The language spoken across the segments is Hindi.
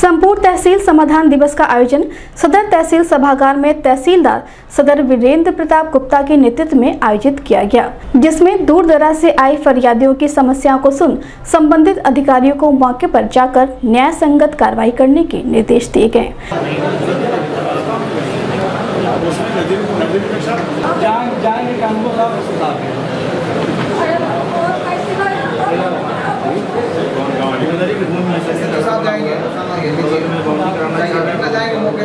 संपूर्ण तहसील समाधान दिवस का आयोजन सदर तहसील सभागार में तहसीलदार सदर वीरेंद्र प्रताप गुप्ता के नेतृत्व में आयोजित किया गया, जिसमें दूर दराज से आई फरियादियों की समस्याओं को सुन संबंधित अधिकारियों को मौके पर जाकर न्याय संगत कार्रवाई करने के निर्देश दिए गए। जाएँगे कानून का सुधार साथ जाएँगे कितना जाएँगे मौके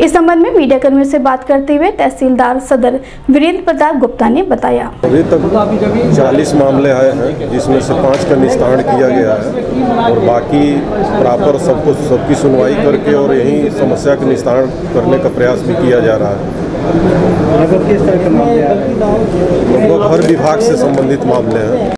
इस संबंध में मीडिया कर्मियों से बात करते हुए तहसीलदार सदर वीरेंद्र प्रताप गुप्ता ने बताया। अभी तक 40 मामले आए हैं जिसमें से पाँच का निस्तारण किया गया है और बाकी प्रॉपर सबको सबकी सुनवाई करके और यही समस्या का निस्तारण करने का प्रयास भी किया जा रहा है। लगभग किस तरह के मामले आ रहे हैं? लगभग हर विभाग से संबंधित मामले हैं।